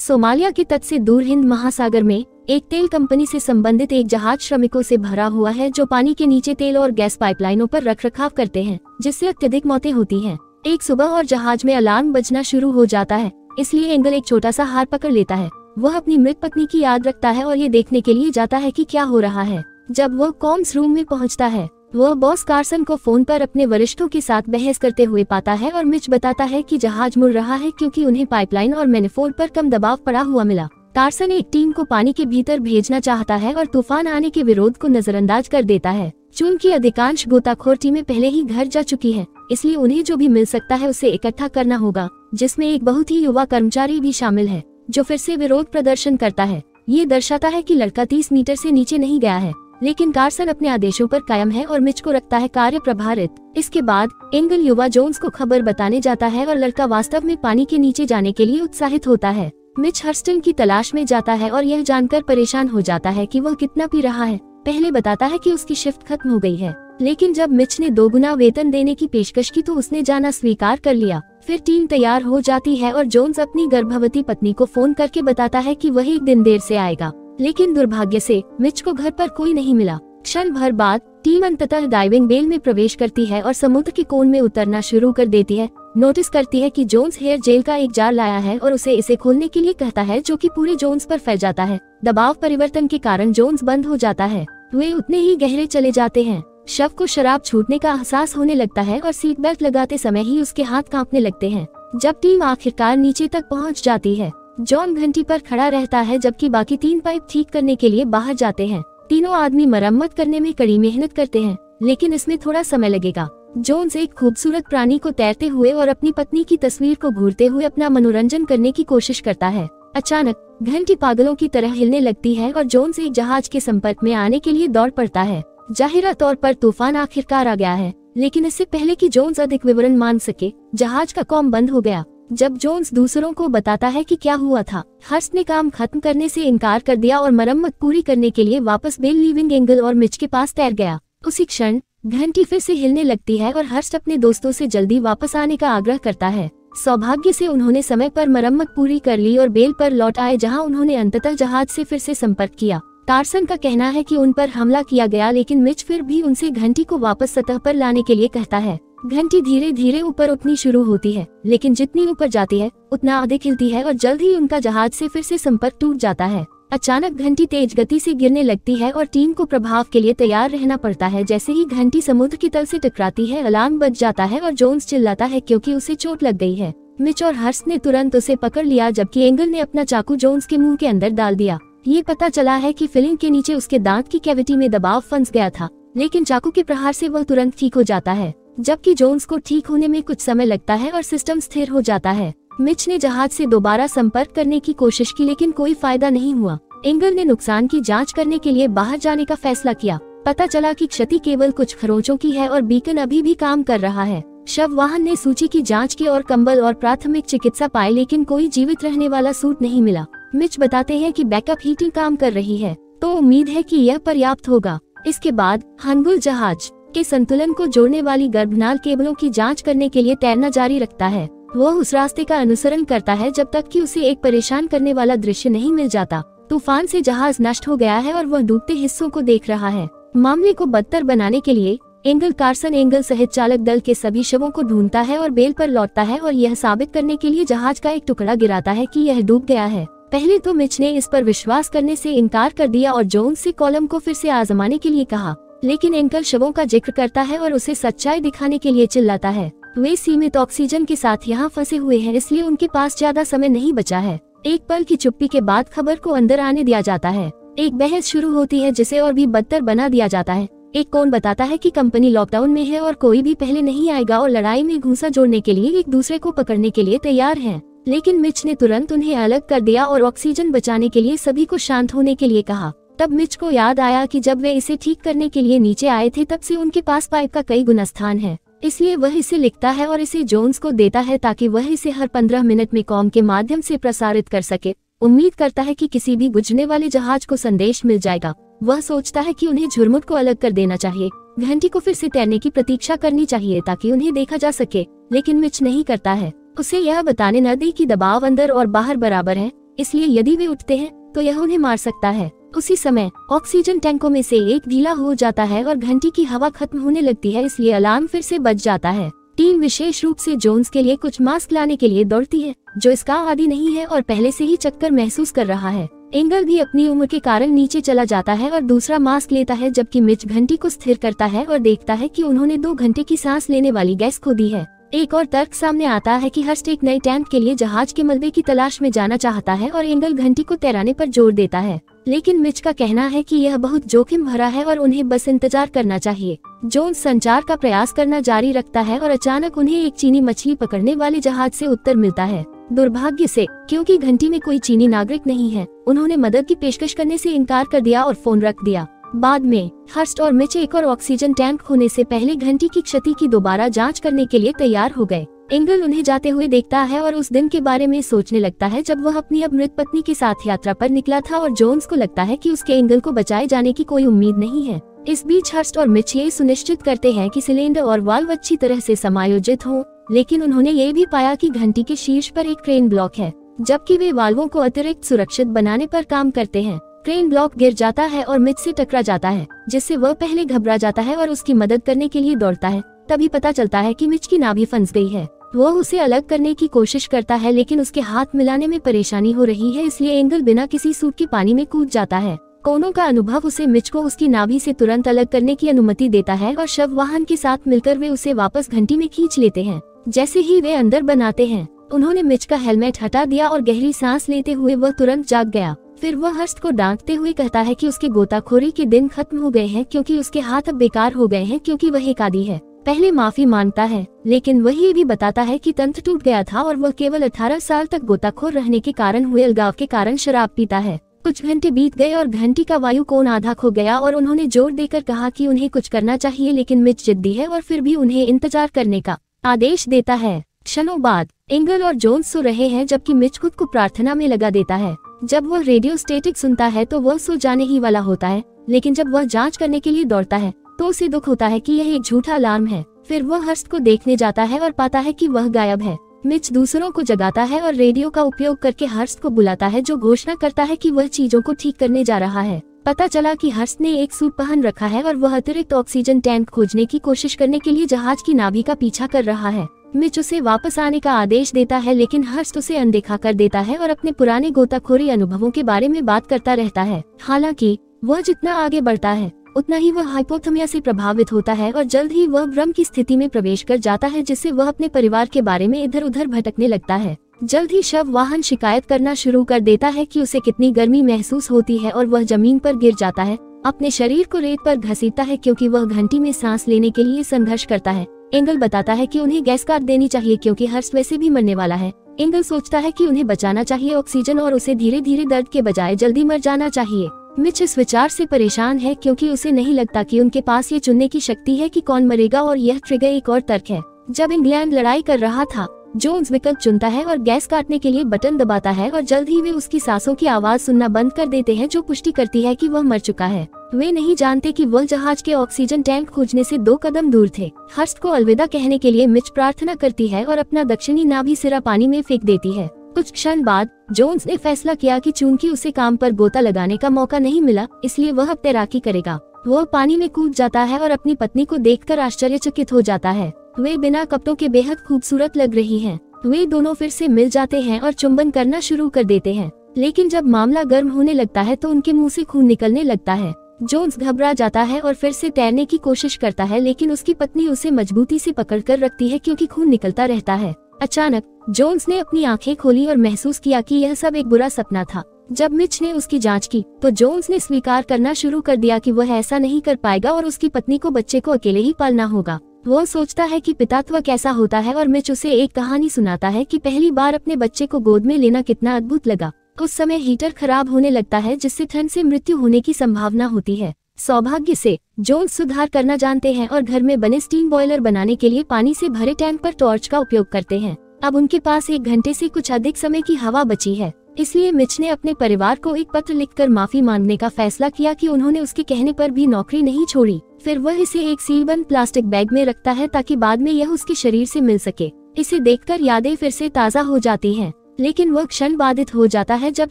Somalia के तट से दूर हिंद महासागर में एक तेल कंपनी से संबंधित एक जहाज़ श्रमिकों से भरा हुआ है जो पानी के नीचे तेल और गैस पाइपलाइनों पर रख रखाव करते हैं, जिससे अत्यधिक मौतें होती हैं। एक सुबह और जहाज़ में अलार्म बजना शुरू हो जाता है, इसलिए एंगल एक छोटा सा हार पकड़ लेता है वह अपनी मृत पत्नी की याद रखता है और ये देखने के लिए जाता है की क्या हो रहा है जब वह कॉम्स रूम में पहुँचता है वह बॉस कार्सन को फ़ोन पर अपने वरिष्ठों के साथ बहस करते हुए पाता है और मिच बताता है कि जहाज़ मुड़ रहा है क्योंकि उन्हें पाइपलाइन और मैनिफोल्ड पर कम दबाव पड़ा हुआ मिला। कार्सन एक टीम को पानी के भीतर भेजना चाहता है और तूफ़ान आने के विरोध को नजरअंदाज कर देता है। चूँकि अधिकांश गोताखोर टीमें पहले ही घर जा चुकी हैं, इसलिए उन्हें जो भी मिल सकता है उसे इकट्ठा करना होगा जिसमें एक बहुत ही युवा कर्मचारी भी शामिल है जो फिर से विरोध प्रदर्शन करता है। ये दर्शाता है कि लड़का तीस मीटर से नीचे नहीं गया है। लेकिन कार्सन अपने आदेशों पर कायम है और मिच को रखता है कार्य प्रभारित। इसके बाद, एंगल युवा जोन्स को खबर बताने जाता है और लड़का वास्तव में पानी के नीचे जाने के लिए उत्साहित होता है। मिच हर्स्टन की तलाश में जाता है और यह जानकर परेशान हो जाता है कि वह कितना पी रहा है। पहले बताता है कि उसकी शिफ्ट खत्म हो गई है। लेकिन जब मिच ने दोगुना वेतन देने की पेशकश की तो उसने जाना स्वीकार कर लिया। फिर टीम तैयार हो जाती है और जोन्स अपनी गर्भवती पत्नी को फ़ोन करके बताता है कि वह एक दिन देर से आएगा। लेकिन दुर्भाग्य से मिच को घर पर कोई नहीं मिला। क्षण भर बाद, टीम अंततः डाइविंग बेल में प्रवेश करती है और समुद्र के कोन में उतरना शुरू कर देती है। नोटिस करती है कि जोन्स हेयर जेल का एक जार लाया है और उसे इसे खोलने के लिए कहता है जो कि पूरे जोन्स पर फैल जाता है। दबाव परिवर्तन के कारण जोन्स बंद हो जाता है। वे उतने ही गहरे चले जाते हैं। शव को शराब छूटने का एहसास होने लगता है और सीट बेल्ट लगाते समय ही उसके हाथ कांपने लगते हैं। जब टीम आखिरकार नीचे तक पहुँच जाती है जॉन घंटी पर खड़ा रहता है जबकि बाकी तीन पाइप ठीक करने के लिए बाहर जाते हैं। तीनों आदमी मरम्मत करने में कड़ी मेहनत करते हैं, लेकिन इसमें थोड़ा समय लगेगा। जोन्स एक खूबसूरत प्राणी को तैरते हुए और अपनी पत्नी की तस्वीर को घूरते हुए अपना मनोरंजन करने की कोशिश करता है। अचानक, घंटी पागलों की तरह हिलने लगती है और जोन्स एक जहाज़ के संपर्क में आने के लिए दौड़ पड़ता है। जाहिरा तौर पर तूफ़ान आखिरकार आ गया है, लेकिन इससे पहले कि जोन्स अधिक विवरण मान सके, जहाज़ का कॉम बंद हो गया। जब जोन्स दूसरों को बताता है कि क्या हुआ था, हर्ष ने काम खत्म करने से इनकार कर दिया और मरम्मत पूरी करने के लिए वापस बेल लिविंग एंगल और मिच के पास तैर गया। उसी क्षण, घंटी फिर से हिलने लगती है और हर्ष अपने दोस्तों से जल्दी वापस आने का आग्रह करता है। सौभाग्य से उन्होंने समय पर मरम्मत पूरी कर ली और बेल पर लौट आए, जहाँ उन्होंने अंततः जहाज़ से फिर से संपर्क किया। टार्सन का कहना है कि उन पर हमला किया गया, लेकिन मिच फिर भी उनसे घंटी को वापस सतह पर लाने के लिए कहता है। घंटी धीरे धीरे ऊपर उठनी शुरू होती है, लेकिन जितनी ऊपर जाती है, उतना अधिक हिलती है और जल्द ही उनका जहाज़ से फिर से संपर्क टूट जाता है। अचानक घंटी तेज गति से गिरने लगती है और टीम को प्रभाव के लिए तैयार रहना पड़ता है। जैसे ही घंटी समुद्र की तल से टकराती है, अलार्म बज जाता है और जोन्स चिल्लाता है क्योंकि उसे चोट लग गई है। मिच और हर्ष ने तुरंत उसे पकड़ लिया जबकि एंगल ने अपना चाकू जोन्स के मुँह के अंदर डाल दिया। ये पता चला है कि फिलिंग के नीचे उसके दांत की कैविटी में दबाव फंस गया था, लेकिन चाकू के प्रहार से वह तुरंत ठीक हो जाता है। जबकि जोन्स को ठीक होने में कुछ समय लगता है और सिस्टम स्थिर हो जाता है। मिच ने जहाज़ से दोबारा संपर्क करने की कोशिश की, लेकिन कोई फ़ायदा नहीं हुआ। एंगल ने नुकसान की जाँच करने के लिए बाहर जाने का फैसला किया। पता चला कि क्षति केवल कुछ खरोचों की है और बीकन अभी भी काम कर रहा है। शव वाहन ने सूची की जाँच की और कंबल और प्राथमिक चिकित्सा पाए, लेकिन कोई जीवित रहने वाला सूट नहीं मिला। मिच बताते हैं कि बैकअप हीटिंग काम कर रही है तो उम्मीद है कि यह पर्याप्त होगा। इसके बाद, हंगुल जहाज़ के संतुलन को जोड़ने वाली गर्भनाल केबलों की जाँच करने के लिए तैरना जारी रखता है। वह उस रास्ते का अनुसरण करता है जब तक कि उसे एक परेशान करने वाला दृश्य नहीं मिल जाता। तूफ़ान से जहाज़ नष्ट हो गया है और वह डूबते हिस्सों को देख रहा है। मामले को बदतर बनाने के लिए, एंगल कार्सन एंगल सहित चालक दल के सभी शवों को ढूंढता है और बेल पर लौटता है और यह साबित करने के लिए जहाज़ का एक टुकड़ा गिराता है कि यह डूब गया है। पहले तो मिच ने इस पर विश्वास करने से इनकार कर दिया और जोन से कॉलम को फिर से आजमाने के लिए कहा। लेकिन एंकल शवों का ज़िक्र करता है और उसे सच्चाई दिखाने के लिए चिल्लाता है। वे सीमित ऑक्सीजन के साथ यहाँ फंसे हुए हैं, इसलिए उनके पास ज़्यादा समय नहीं बचा है। एक पल की चुप्पी के बाद खबर को अंदर आने दिया जाता है। एक बहस शुरू होती है, जिसे और भी बदतर बना दिया जाता है। एक कौन बताता है कि कंपनी लॉकडाउन में है और कोई भी पहले नहीं आएगा और लड़ाई में घूसा जोड़ने के लिए एक दूसरे को पकड़ने के लिए तैयार है। लेकिन मिच ने तुरंत उन्हें अलग कर दिया और ऑक्सीजन बचाने के लिए सभी को शांत होने के लिए कहा। तब मिच को याद आया कि जब वे इसे ठीक करने के लिए नीचे आए थे तब से उनके पास पाइप का कई गुना स्थान है। इसलिए वह इसे लिखता है और इसे जोन्स को देता है ताकि वह इसे हर पंद्रह मिनट में कॉम के माध्यम से प्रसारित कर सके। उम्मीद करता है कि किसी भी गुजरने वाले जहाज़ को संदेश मिल जाएगा। वह सोचता है कि उन्हें झुरमुट को अलग कर देना चाहिए। घंटी को फिर से तैरने की प्रतीक्षा करनी चाहिए ताकि उन्हें देखा जा सके, लेकिन मिच नहीं करता है। उसे यह बताने न दे कि दबाव अंदर और बाहर बराबर है, इसलिए यदि वे उठते हैं तो यह उन्हें मार सकता है। उसी समय ऑक्सीजन टैंकों में से एक ढीला हो जाता है और घंटी की हवा खत्म होने लगती है, इसलिए अलार्म फिर से बच जाता है। टीम विशेष रूप से जोन्स के लिए कुछ मास्क लाने के लिए दौड़ती है, जो इसका आदि नहीं है और पहले से ही चक्कर महसूस कर रहा है। एंगल भी अपनी उम्र के कारण नीचे चला जाता है और दूसरा मास्क लेता है, जबकि मिच घंटी को स्थिर करता है और देखता है कि उन्होंने दो घंटे की सांस लेने वाली गैस खो दी है। एक और तर्क सामने आता है कि हर्स्ट एक नए टैंक के लिए जहाज़ के मलबे की तलाश में जाना चाहता है और एंगल घंटी को तैराने पर ज़ोर देता है। लेकिन मिच का कहना है कि यह बहुत जोखिम भरा है और उन्हें बस इंतज़ार करना चाहिए। जोन्स संचार का प्रयास करना जारी रखता है और अचानक उन्हें एक चीनी मछली पकड़ने वाले जहाज़ से उत्तर मिलता है। दुर्भाग्य से, क्योंकि घंटी में कोई चीनी नागरिक नहीं है, उन्होंने मदद की पेशकश करने से इनकार कर दिया और फ़ोन रख दिया। बाद में हर्स्ट और मिच एक और ऑक्सीजन टैंक होने से पहले घंटी की क्षति की दोबारा जाँच करने के लिए तैयार हो गए। एंगल उन्हें जाते हुए देखता है और उस दिन के बारे में सोचने लगता है जब वह अपनी अब मृत पत्नी के साथ यात्रा पर निकला था और जोन्स को लगता है कि उसके एंगल को बचाए जाने की कोई उम्मीद नहीं है। इस बीच हर्स्ट और मिच ये सुनिश्चित करते हैं कि सिलेंडर और वाल्व अच्छी तरह से समायोजित हो, लेकिन उन्होंने ये भी पाया कि घंटी के शीर्ष पर एक क्रेन ब्लॉक है, जबकि वे वाल्वों को अतिरिक्त सुरक्षित बनाने पर काम करते हैं। क्रेन ब्लॉक गिर जाता है और मिच से टकरा जाता है, जिससे वह पहले घबरा जाता है और उसकी मदद करने के लिए दौड़ता है। तभी पता चलता है कि मिच की नाभि फंस गई है। वह उसे अलग करने की कोशिश करता है, लेकिन उसके हाथ मिलाने में परेशानी हो रही है, इसलिए एंगल बिना किसी सूट के पानी में कूद जाता है। कोनों का अनुभव उसे मिच को उसकी नाभि से तुरंत अलग करने की अनुमति देता है और शव वाहन के साथ मिलकर वे उसे वापस घंटी में खींच लेते हैं। जैसे ही वे अंदर बनाते हैं, उन्होंने मिच का हेलमेट हटा दिया और गहरी सांस लेते हुए वह तुरंत जाग गया। फिर वह हर्ष को डांटते हुए कहता है कि उसके गोताखोरी के दिन खत्म हो गए हैं क्योंकि उसके हाथ अब बेकार हो गए हैं क्योंकि वह एक आदि है। पहले माफ़ी माँगता है, लेकिन वह ये भी बताता है कि तंत्र टूट गया था और वह केवल 18 साल तक गोताखोर रहने के कारण हुए अलगाव के कारण शराब पीता है। कुछ घंटे बीत गए और घंटी का वायु कोण आधा खो गया और उन्होंने ज़ोर देकर कहा कि उन्हें कुछ करना चाहिए, लेकिन मिच जिद्दी है और फिर भी उन्हें इंतज़ार करने का आदेश देता है। क्षणों बाद एंगल और जोन्स सो रहे हैं जबकि मिच खुद को प्रार्थना में लगा देता है। जब वह रेडियो स्टेटिक सुनता है तो वह सो जाने ही वाला होता है, लेकिन जब वह जाँच करने के लिए दौड़ता है तो उसे दुख होता है कि यह एक झूठा अलार्म है। फिर वह हर्ष को देखने जाता है और पाता है कि वह गायब है। मिच दूसरों को जगाता है और रेडियो का उपयोग करके हर्ष को बुलाता है, जो घोषणा करता है कि वह चीज़ों को ठीक करने जा रहा है। पता चला कि हर्ष ने एक सूट पहन रखा है और वह अतिरिक्त ऑक्सीजन टैंक खोजने की कोशिश करने के लिए जहाज़ की नाभि का पीछा कर रहा है। मिच उसे वापस आने का आदेश देता है, लेकिन हर्ष उसे अनदेखा कर देता है और अपने पुराने गोताखोरी अनुभवों के बारे में बात करता रहता है। हालाँकि, वह जितना आगे बढ़ता है, उतना ही वह हाइपोथमिया से प्रभावित होता है और जल्द ही वह भ्रम की स्थिति में प्रवेश कर जाता है, जिससे वह अपने परिवार के बारे में इधर उधर भटकने लगता है। जल्द ही शव वाहन शिकायत करना शुरू कर देता है कि उसे कितनी गर्मी महसूस होती है और वह ज़मीन पर गिर जाता है। अपने शरीर को रेत पर घसीटता है, क्योंकि वह घंटी में सांस लेने के लिए संघर्ष करता है। एंगल बताता है कि उन्हें गैस कार्ड देनी चाहिए क्योंकि हर्ष वैसे भी मरने वाला है। एंगल सोचता है कि उन्हें बचाना चाहिए ऑक्सीजन और उसे धीरे धीरे दर्द के बजाय जल्दी मर जाना चाहिए। मिच इस विचार से परेशान है क्योंकि उसे नहीं लगता कि उनके पास ये चुनने की शक्ति है कि कौन मरेगा और यह ट्रिगर एक और तर्क है। जब इंग्लैंड लड़ाई कर रहा था, जोन्स विकल्प चुनता है और गैस काटने के लिए बटन दबाता है और जल्द ही वे उसकी सांसों की आवाज़ सुनना बंद कर देते हैं जो पुष्टि करती है कि वह मर चुका है। वे नहीं जानते कि वह जहाज़ के ऑक्सीजन टैंक खोजने से दो कदम दूर थे। हर्ष को अलविदा कहने के लिए मिच प्रार्थना करती है और अपना दक्षिणी नाभि सिरा पानी में फेंक देती है। कुछ क्षण बाद, जोन्स ने फैसला किया कि चूँकि उसे काम पर गोता लगाने का मौका नहीं मिला, इसलिए वह अब तैराकी करेगा। वह पानी में कूद जाता है और अपनी पत्नी को देखकर आश्चर्यचकित हो जाता है। वे बिना कपड़ों के बेहद खूबसूरत लग रही हैं। वे दोनों फिर से मिल जाते हैं और चुंबन करना शुरू कर देते हैं। लेकिन जब मामला गर्म होने लगता है तो उनके मुँह से खून निकलने लगता है। जोन्स घबरा जाता है और फिर से तैरने की कोशिश करता है, लेकिन उसकी पत्नी उसे मजबूती से पकड़कर रखती है क्योंकि खून निकलता रहता है। अचानक, जोन्स ने अपनी आँखें खोली और महसूस किया कि यह सब एक बुरा सपना था। जब मिच ने उसकी जाँच की तो जोन्स ने स्वीकार करना शुरू कर दिया कि वह ऐसा नहीं कर पाएगा और उसकी पत्नी को बच्चे को अकेले ही पालना होगा। वो सोचता है कि पितात्व कैसा होता है और मिच उसे एक कहानी सुनाता है कि पहली बार अपने बच्चे को गोद में लेना कितना अद्भुत लगा। उस समय हीटर खराब होने लगता है जिससे ठंड से मृत्यु होने की संभावना होती है। सौभाग्य से जोन्स सुधार करना जानते हैं और घर में बने स्टीम बॉयलर बनाने के लिए पानी से भरे टैंक पर टॉर्च का उपयोग करते हैं। अब उनके पास एक घंटे से कुछ अधिक समय की हवा बची है। इसलिए मिच ने अपने परिवार को एक पत्र लिखकर माफ़ी मांगने का फैसला किया कि उन्होंने उसके कहने पर भी नौकरी नहीं छोड़ी। फिर वह इसे एक सीलबंद प्लास्टिक बैग में रखता है ताकि बाद में यह उसके शरीर से मिल सके। इसे देखकर यादें फिर से ताज़ा हो जाती हैं। लेकिन वह क्षण बाधित हो जाता है जब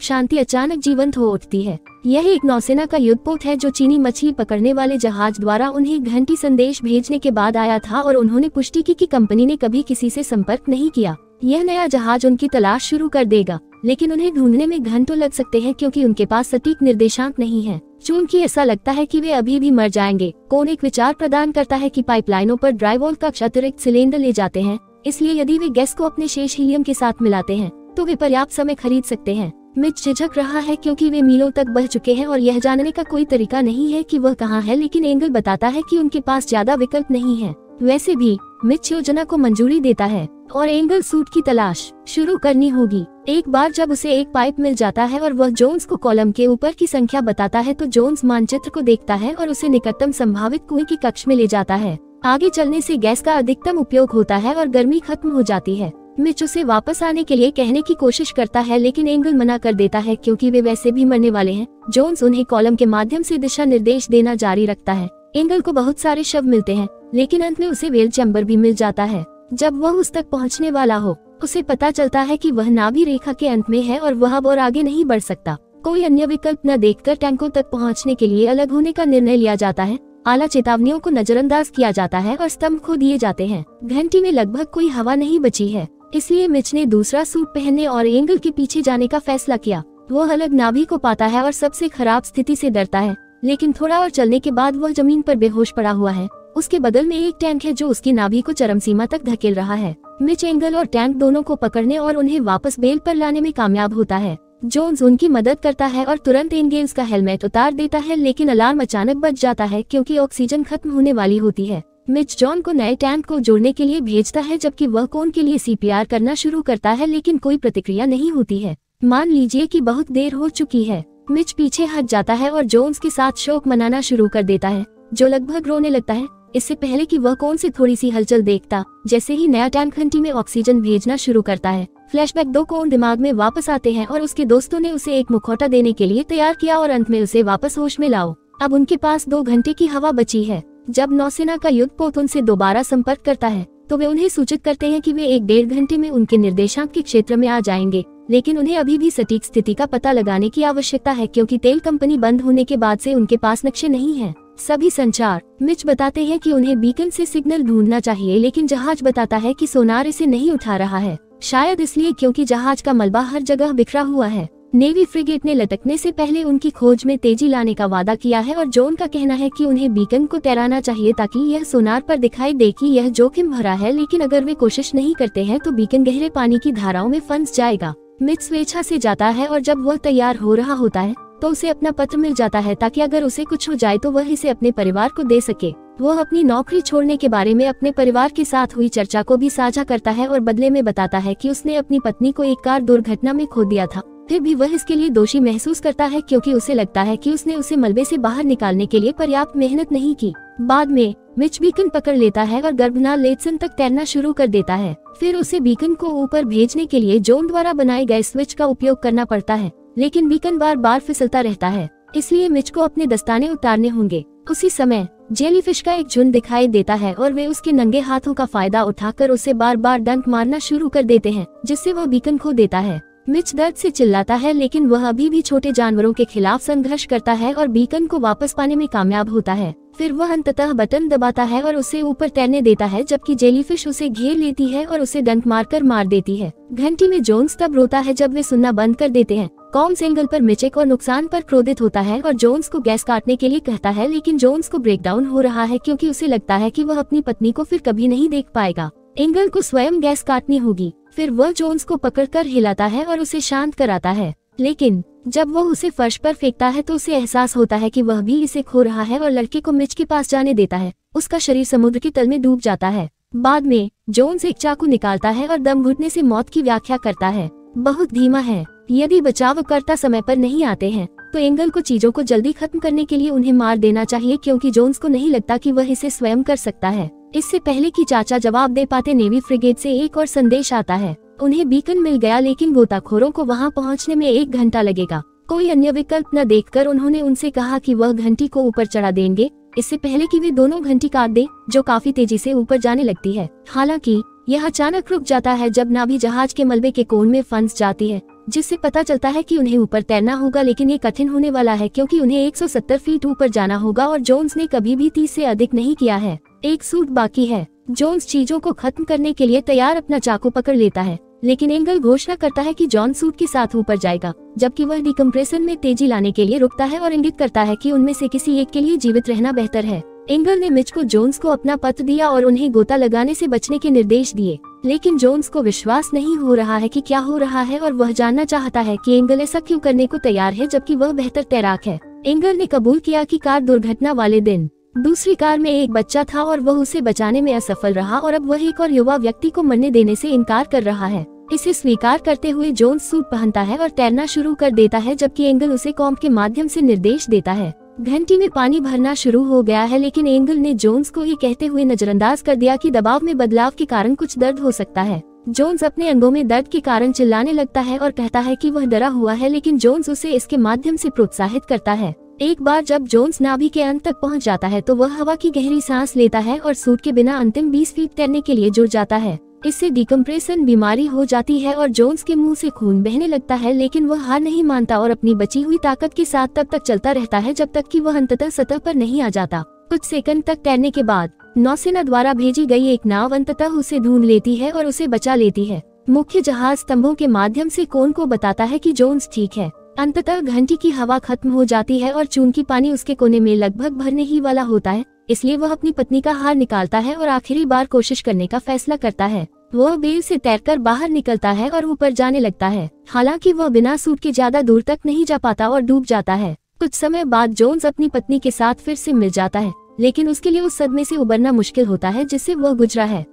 शांति अचानक जीवंत हो उठती है। यह एक नौसेना का युद्धपोत है जो चीनी मछली पकड़ने वाले जहाज़ द्वारा उन्हें घंटी संदेश भेजने के बाद आया था और उन्होंने पुष्टि की कि कंपनी ने कभी किसी से संपर्क नहीं किया। यह नया जहाज़ उनकी तलाश शुरू कर देगा, लेकिन उन्हें ढूँढने में घंटों लग सकते हैं क्योंकि उनके पास सटीक निर्देशांक नहीं है। चूँकि ऐसा लगता है कि वे अभी भी मर जाएँगे, कौन एक विचार प्रदान करता है कि पाइपलाइनों पर ड्राइवोल का अतिरिक्त सिलेंडर ले जाते हैं, इसलिए यदि वे गैस को अपने शेष हीलियम के साथ मिलाते हैं तो वे पर्याप्त समय खरीद सकते हैं। मिच झिझक रहा है क्योंकि वे मीलों तक बह चुके हैं और यह जानने का कोई तरीका नहीं है कि वह कहाँ है, लेकिन एंगल बताता है कि उनके पास ज़्यादा विकल्प नहीं है। वैसे भी मिच योजना को मंजूरी देता है, और एंगल सूट की तलाश शुरू करनी होगी। एक बार जब उसे एक पाइप मिल जाता है और वह जोन्स को कॉलम के ऊपर की संख्या बताता है तो जोन्स मानचित्र को देखता है और उसे निकटतम संभावित कुएँ की कक्ष में ले जाता है। आगे चलने से गैस का अधिकतम उपयोग होता है और गर्मी खत्म हो जाती है। मिच उसे वापस आने के लिए कहने की कोशिश करता है, लेकिन एंगल मना कर देता है, क्योंकि वे वैसे भी मरने वाले हैं। जोन्स उन्हें कॉलम के माध्यम से दिशा निर्देश देना जारी रखता है। एंगल को बहुत सारे शव मिलते हैं, लेकिन अंत में उसे वेल चैम्बर भी मिल जाता है। जब वह उस तक पहुँचने वाला हो, उसे पता चलता है कि वह नाभि रेखा के अंत में है और वह अब और आगे नहीं बढ़ सकता। कोई अन्य विकल्प न देखकर टैंकों तक पहुँचने के लिए अलग होने का निर्णय लिया जाता है। आला चेतावनियों को नजरअंदाज किया जाता है और स्तंभ खो दिए जाते हैं। घंटी में लगभग कोई हवा नहीं बची है। इसलिए मिच ने दूसरा सूट पहनने और एंगल के पीछे जाने का फैसला किया। वो अलग नाभि को पाता है और सबसे खराब स्थिति से डरता है, लेकिन थोड़ा और चलने के बाद वह ज़मीन पर बेहोश पड़ा हुआ है। उसके बगल में एक टैंक है जो उसकी नाभि को चरम सीमा तक धकेल रहा है। मिच एंगल और टैंक दोनों को पकड़ने और उन्हें वापस बेल पर लाने में कामयाब होता है। जोन्स उनकी मदद करता है और तुरंत एंगेल्स का हेलमेट उतार देता है, लेकिन अलार्म अचानक बच जाता है क्योंकि ऑक्सीजन खत्म होने वाली होती है। मिच जॉन को नए टैंक को जोड़ने के लिए भेजता है, जबकि वह कौन के लिए सीपीआर करना शुरू करता है, लेकिन कोई प्रतिक्रिया नहीं होती है। मान लीजिए कि बहुत देर हो चुकी है। मिच पीछे हट जाता है और जोन्स के साथ शोक मनाना शुरू कर देता है, जो लगभग रोने लगता है। इससे पहले कि वह कौन सी थोड़ी सी हलचल देखता, जैसे ही नया टैंक घंटी में ऑक्सीजन भेजना शुरू करता है। फ्लैशबैक दो कौन दिमाग में वापस आते हैं और उसके दोस्तों ने उसे एक मुखौटा देने के लिए तैयार किया और अंत में उसे वापस होश में लाओ। अब उनके पास दो घंटे की हवा बची है। जब नौसेना का युद्ध पोत उनसे दोबारा संपर्क करता है तो वे उन्हें सूचित करते हैं कि वे एक डेढ़ घंटे में उनके निर्देशांक के क्षेत्र में आ जाएँगे, लेकिन उन्हें अभी भी सटीक स्थिति का पता लगाने की आवश्यकता है क्योंकि तेल कंपनी बंद होने के बाद से उनके पास नक्शे नहीं है। सभी संचार, मिच बताते हैं कि उन्हें बीकन से सिग्नल ढूंढना चाहिए, लेकिन जहाज़ बताता है कि सोनार इसे नहीं उठा रहा है, शायद इसलिए क्योंकि जहाज़ का मलबा हर जगह बिखरा हुआ है। नेवी फ्रिगेट ने लटकने से पहले उनकी खोज में तेज़ी लाने का वादा किया है और जोन का कहना है कि उन्हें बीकन को तैराना चाहिए ताकि यह सोनार पर दिखाई दे कि यह जोखिम भरा है, लेकिन अगर वे कोशिश नहीं करते हैं तो बीकन गहरे पानी की धाराओं में फंस जाएगा। मिट स्वेच्छा से जाता है और जब वह तैयार हो रहा होता है तो उसे अपना पत्र मिल जाता है ताकि अगर उसे कुछ हो जाए तो वह इसे अपने परिवार को दे सके। वह अपनी नौकरी छोड़ने के बारे में अपने परिवार के साथ हुई चर्चा को भी साझा करता है और बदले में बताता है कि उसने अपनी पत्नी को एक कार दुर्घटना में खो दिया था। फिर भी वह इसके लिए दोषी महसूस करता है क्योंकि उसे लगता है कि उसने उसे मलबे से बाहर निकालने के लिए पर्याप्त मेहनत नहीं की। बाद में, मिच बीकन पकड़ लेता है और गर्भनाल लेटसन तक तैरना शुरू कर देता है। फिर उसे बीकन को ऊपर भेजने के लिए जोन द्वारा बनाए गए स्विच का उपयोग करना पड़ता है, लेकिन बीकन बार बार फिसलता रहता है, इसलिए मिच को अपने दस्ताने उतारने होंगे। उसी समय, जेलीफिश का एक झुंड दिखाई देता है और वे उसके नंगे हाथों का फ़ायदा उठाकर उसे बार बार डंक मारना शुरू कर देते हैं, जिससे वह बीकन खो देता है। मिच दर्द से चिल्लाता है, लेकिन वह अभी भी छोटे जानवरों के खिलाफ संघर्ष करता है और बीकन को वापस पाने में कामयाब होता है। फिर वह अंततः बटन दबाता है और उसे ऊपर तैरने देता है, जबकि जेलीफिश उसे घेर लेती है और उसे डंक मारकर मार देती है। घंटी में जोन्स तब रोता है जब वे सुनना बंद कर देते हैं। कॉम सेंगल पर मिचेक और नुकसान पर क्रोधित होता है और जोन्स को गैस काटने के लिए कहता है, लेकिन जोन्स को ब्रेकडाउन हो रहा है क्योंकि उसे लगता है कि वह अपनी पत्नी को फिर कभी नहीं देख पाएगा। एंगल को स्वयं गैस काटनी होगी। फिर वह जोन्स को पकड़कर हिलाता है और उसे शांत कराता है। लेकिन, जब वह उसे फर्श पर फेंकता है तो उसे एहसास होता है कि वह भी इसे खो रहा है और लड़के को मिच के पास जाने देता है। उसका शरीर समुद्र के तल में डूब जाता है। बाद में, जोन्स एक चाकू निकालता है और दम घुटने से मौत की व्याख्या करता है। बहुत धीमा है। यदि बचावकर्ता समय पर नहीं आते हैं तो एंगल को चीज़ों को जल्दी खत्म करने के लिए उन्हें मार देना चाहिए क्योंकि जोन्स को नहीं लगता कि वह इसे स्वयं कर सकता है। इससे पहले कि चाचा जवाब दे पाते, नेवी फ्रिगेट से एक और संदेश आता है। उन्हें बीकन मिल गया, लेकिन गोताखोरों को वहाँ पहुँचने में एक घंटा लगेगा। कोई अन्य विकल्प न देखकर उन्होंने उनसे कहा कि वह घंटी को ऊपर चढ़ा देंगे। इससे पहले कि वे दोनों घंटी काट दे, जो काफ़ी तेज़ी से ऊपर जाने लगती है। हालाँकि, यह अचानक रुक जाता है जब नाभी जहाज़ के मलबे के कोण में फंस जाती है। जिससे पता चलता है कि उन्हें ऊपर तैरना होगा, लेकिन ये कठिन होने वाला है क्योंकि उन्हें 170 फीट ऊपर जाना होगा और जोन्स ने कभी भी तीस से अधिक नहीं किया है। एक सूट बाकी है। जोन्स चीज़ों को खत्म करने के लिए तैयार अपना चाकू पकड़ लेता है, लेकिन एंगल घोषणा करता है कि जॉन सूट के साथ ऊपर जाएगा, जबकि वह डिकम्प्रेशन में तेज़ी लाने के लिए रुकता है और इंगित करता है कि उनमें से किसी एक के लिए जीवित रहना बेहतर है। एंगल ने मिच को जोन्स को अपना पत्र दिया और उन्हें गोता लगाने से बचने के निर्देश दिए। लेकिन जोन्स को विश्वास नहीं हो रहा है कि क्या हो रहा है और वह जानना चाहता है कि एंगल ऐसा क्यों करने को तैयार है जबकि वह बेहतर तैराक है। एंगल ने कबूल किया कि कार दुर्घटना वाले दिन, दूसरी कार में एक बच्चा था और वह उसे बचाने में असफल रहा और अब वह एक और युवा व्यक्ति को मरने देने से इनकार कर रहा है। इसे स्वीकार करते हुए जोन्स सूट पहनता है और तैरना शुरू कर देता है जबकि एंगल उसे कॉम्प के माध्यम से निर्देश देता है। घंटी में पानी भरना शुरू हो गया है, लेकिन एंगल ने जोन्स को ये कहते हुए नजरअंदाज कर दिया कि दबाव में बदलाव के कारण कुछ दर्द हो सकता है। जोन्स अपने अंगों में दर्द के कारण चिल्लाने लगता है और कहता है कि वह डरा हुआ है, लेकिन जोन्स उसे इसके माध्यम से प्रोत्साहित करता है। एक बार जब जोन्स नाभि के अंत तक पहुँच जाता है तो वह हवा की गहरी सांस लेता है और सूट के बिना अंतिम 20 फीट तैरने के लिए जुड़ जाता है। इससे डिकम्प्रेशन बीमारी हो जाती है और जोन्स के मुँह से खून बहने लगता है, लेकिन वह हार नहीं मानता और अपनी बची हुई ताकत के साथ तब तक चलता रहता है जब तक कि वह अंततः सतह पर नहीं आ जाता। कुछ सेकंड तक तैरने के बाद, नौसेना द्वारा भेजी गई एक नाव अंततः उसे ढूंढ लेती है और उसे बचा लेती है। मुख्य जहाज़ स्तंभों के माध्यम से कोन को बताता है कि जोन्स ठीक है। अंततः घंटी की हवा खत्म हो जाती है और चूँकि पानी उसके कोने में लगभग भरने ही वाला होता है। इसलिए वह अपनी पत्नी का हार निकालता है और आखिरी बार कोशिश करने का फैसला करता है। वह बेल से तैरकर बाहर निकलता है और ऊपर जाने लगता है। हालाँकि वह बिना सूट के ज़्यादा दूर तक नहीं जा पाता और डूब जाता है। कुछ समय बाद जोन्स अपनी पत्नी के साथ फिर से मिल जाता है, लेकिन उसके लिए उस सदमे से उबरना मुश्किल होता है जिससे वह गुजरा है।